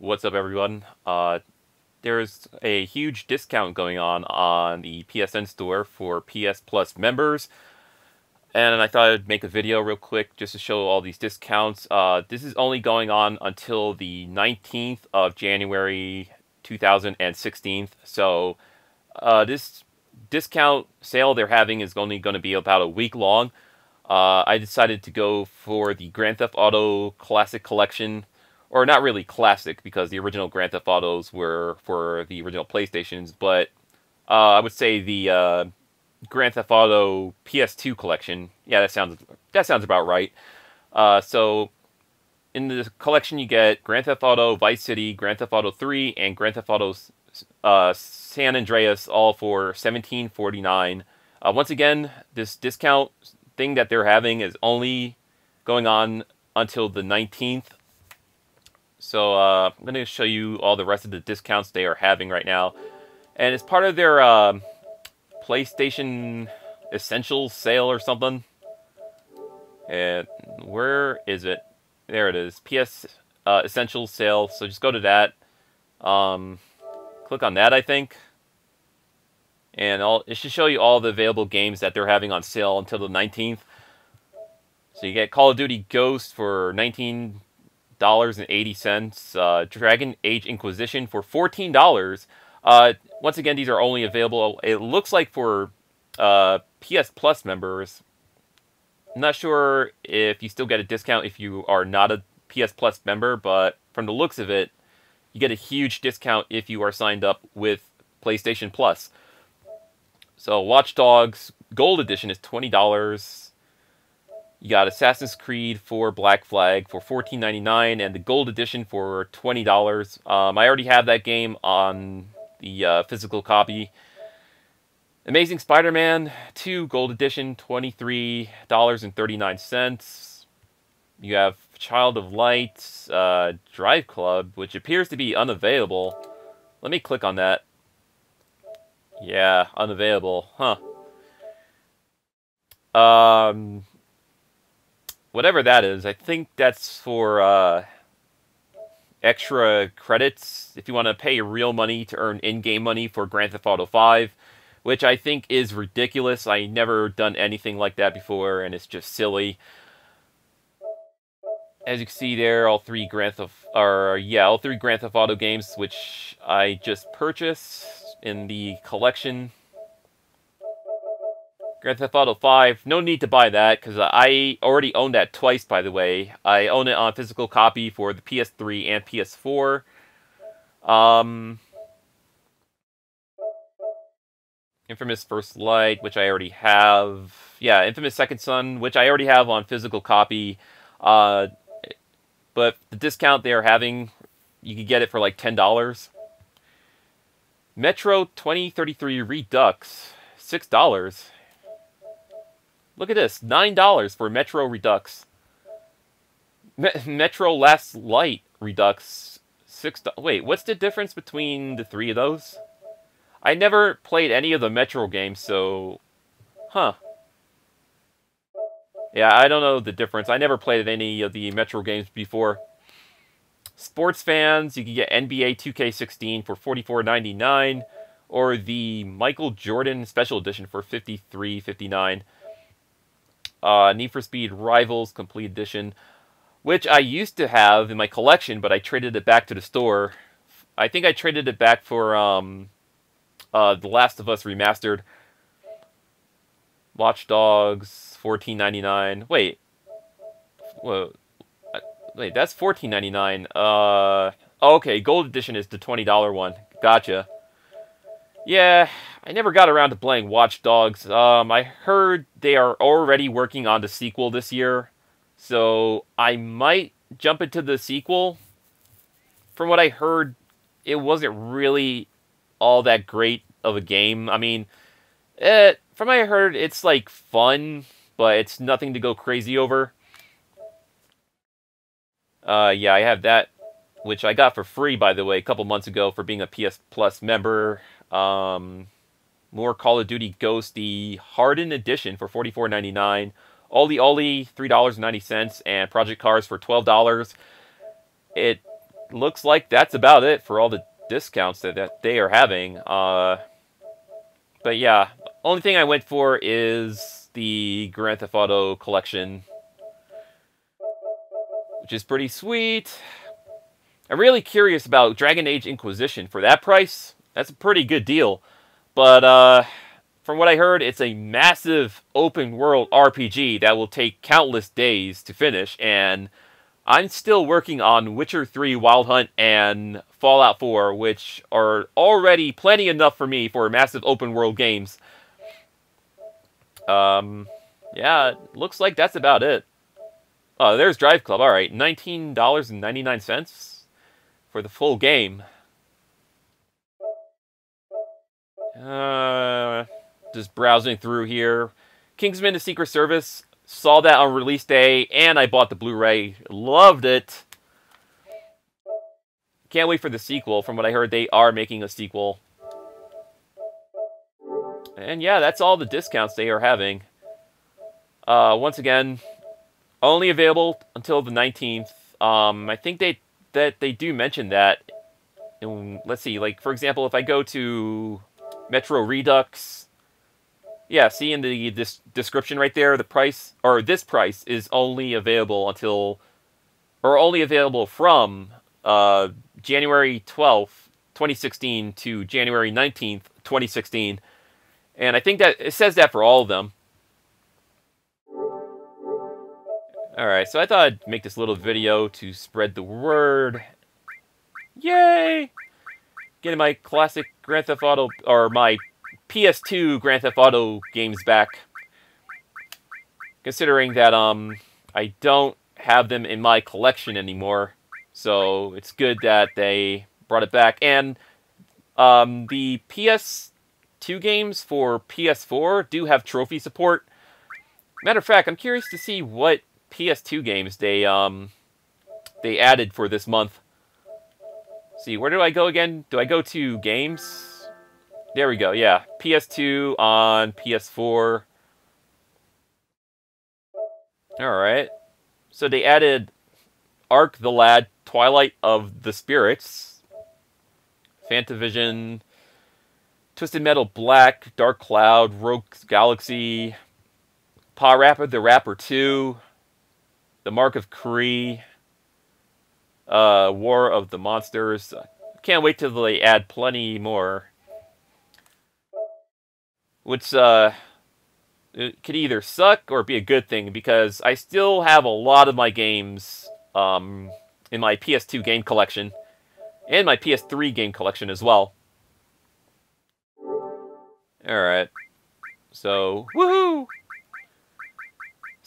What's up, everyone? Uh, there's a huge discount going on on the PSN store for PS Plus members, and I thought I'd make a video real quick just to show all these discounts. Uh, this is only going on until the 19th of January 2016, so uh, this discount sale they're having is only going to be about a week long. Uh, I decided to go for the Grand Theft Auto Classic Collection or not really classic because the original Grand Theft Autos were for the original PlayStations, but uh, I would say the uh, Grand Theft Auto PS2 collection. Yeah, that sounds that sounds about right. Uh, so in the collection, you get Grand Theft Auto Vice City, Grand Theft Auto 3, and Grand Theft Auto uh, San Andreas, all for seventeen forty nine. Uh, once again, this discount thing that they're having is only going on until the 19th so uh, I'm going to show you all the rest of the discounts they are having right now. And it's part of their uh, PlayStation Essentials sale or something. And where is it? There it is. PS uh, Essentials sale. So just go to that. Um, click on that, I think. And I'll, it should show you all the available games that they're having on sale until the 19th. So you get Call of Duty Ghost for 19 dollars and eighty cents. Uh, Dragon Age Inquisition for fourteen dollars. Uh, once again, these are only available. It looks like for uh, PS Plus members. I'm not sure if you still get a discount if you are not a PS Plus member, but from the looks of it, you get a huge discount if you are signed up with PlayStation Plus. So Watch Dogs Gold Edition is twenty dollars. You got Assassin's Creed 4 Black Flag for $14.99 and the Gold Edition for $20. Um, I already have that game on the uh, physical copy. Amazing Spider-Man 2 Gold Edition, $23.39. You have Child of Light uh, Drive Club, which appears to be unavailable. Let me click on that. Yeah, unavailable. Huh. Um, whatever that is, I think that's for uh, extra credits if you want to pay real money to earn in-game money for Grand Theft Auto 5, which I think is ridiculous. I never done anything like that before, and it's just silly. As you can see there, all three Grand Theft, or yeah, all three Grand Theft Auto games, which I just purchased in the collection Grand Theft Auto 5, no need to buy that because I already own that twice, by the way. I own it on physical copy for the PS3 and PS4. Um, Infamous First Light, which I already have. Yeah, Infamous Second Son, which I already have on physical copy. Uh, but the discount they are having, you can get it for like $10. Metro 2033 Redux, $6. Look at this, $9 for Metro Redux. Me Metro Last Light Redux, six. Wait, what's the difference between the three of those? I never played any of the Metro games, so, huh? Yeah, I don't know the difference. I never played any of the Metro games before. Sports fans, you can get NBA 2K16 for $44.99 or the Michael Jordan Special Edition for $53.59 uh, Need for Speed Rivals Complete Edition, which I used to have in my collection, but I traded it back to the store. I think I traded it back for um, uh, The Last of Us Remastered. Watch Dogs, fourteen ninety nine. Wait, whoa, wait, that's fourteen ninety nine. Uh, okay, Gold Edition is the twenty dollar one. Gotcha. Yeah, I never got around to playing Watch Dogs. Um, I heard they are already working on the sequel this year, so I might jump into the sequel. From what I heard, it wasn't really all that great of a game. I mean, it, from what I heard, it's like fun, but it's nothing to go crazy over. Uh, yeah, I have that, which I got for free, by the way, a couple months ago for being a PS Plus member. Um, more Call of Duty Ghost, the Hardened Edition for $44.99. OlliOlli, $3.90, and Project Cars for $12. It looks like that's about it for all the discounts that, that they are having. Uh, but yeah, only thing I went for is the Grand Theft Auto collection, which is pretty sweet. I'm really curious about Dragon Age Inquisition. For that price, that's a pretty good deal. But uh, from what I heard, it's a massive open world RPG that will take countless days to finish, and I'm still working on Witcher 3 Wild Hunt and Fallout 4, which are already plenty enough for me for massive open world games. Um, yeah, looks like that's about it. Oh, there's Drive Club. All right, $19.99 for the full game. Uh, just browsing through here. Kingsman The Secret Service. Saw that on release day, and I bought the Blu-ray. Loved it. Can't wait for the sequel. From what I heard, they are making a sequel. And yeah, that's all the discounts they are having. Uh, once again, only available until the 19th. Um, I think they that they do mention that. Let's see, like for example, if I go to Metro Redux, yeah, see in the this description right there, the price or this price is only available until, or only available from uh, January twelfth, twenty sixteen, to January nineteenth, twenty sixteen, and I think that it says that for all of them. Alright, so I thought I'd make this little video to spread the word. Yay! Getting my classic Grand Theft Auto, or my PS2 Grand Theft Auto games back. Considering that um I don't have them in my collection anymore. So it's good that they brought it back. And um, the PS2 games for PS4 do have trophy support. Matter of fact, I'm curious to see what PS2 games they um they added for this month. see, where do I go again? Do I go to games? There we go. Yeah, PS2 on PS4. All right. So they added Arc the Lad, Twilight of the Spirits, Fantavision, Twisted Metal Black, Dark Cloud, Rogue Galaxy, PaRappa the Rapper 2, the Mark of Kri, uh, War of the Monsters. Can't wait till they add plenty more. Which uh, it could either suck or be a good thing because I still have a lot of my games um, in my PS2 game collection and my PS3 game collection as well. Alright. So, woohoo!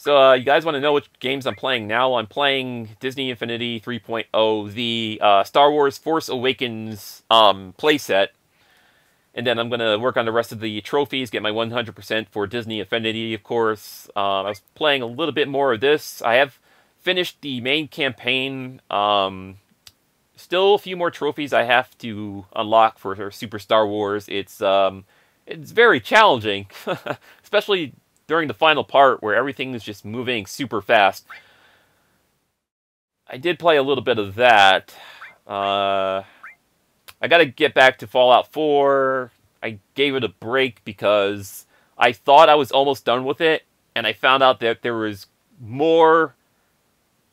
So uh, you guys want to know which games I'm playing now? I'm playing Disney Infinity 3.0, the uh, Star Wars Force Awakens um, playset. And then I'm going to work on the rest of the trophies, get my 100% for Disney Infinity, of course. Uh, I was playing a little bit more of this. I have finished the main campaign. Um, still a few more trophies I have to unlock for Super Star Wars. It's um, it's very challenging, especially during the final part where everything is just moving super fast. I did play a little bit of that. Uh, I got to get back to Fallout 4. I gave it a break because I thought I was almost done with it, and I found out that there was more,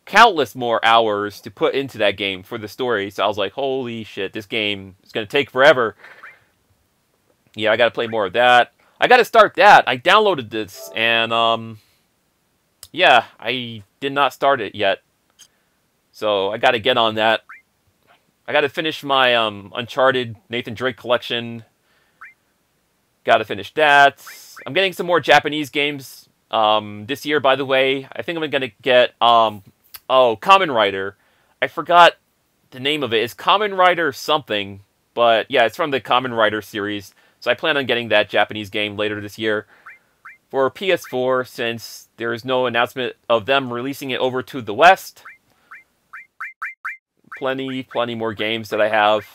countless more hours to put into that game for the story. So I was like, holy shit, this game is going to take forever. Yeah, I got to play more of that. I got to start that. I downloaded this, and, um, yeah, I did not start it yet. So I got to get on that. I got to finish my um, Uncharted Nathan Drake collection. Got to finish that. I'm getting some more Japanese games um, this year, by the way. I think I'm to get, um, oh, Kamen Rider. I forgot the name of it. It's Kamen Rider something, but yeah, it's from the Kamen Rider series. So I plan on getting that Japanese game later this year. For PS4, since there is no announcement of them releasing it over to the West, plenty, plenty more games that I have.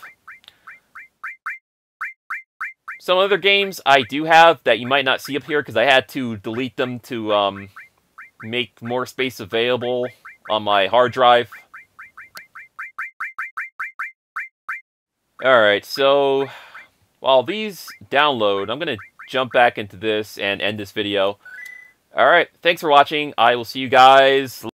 Some other games I do have that you might not see up here because I had to delete them to um, make more space available on my hard drive. Alright, so while these download, I'm going to jump back into this and end this video. Alright, thanks for watching. I will see you guys